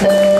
嗯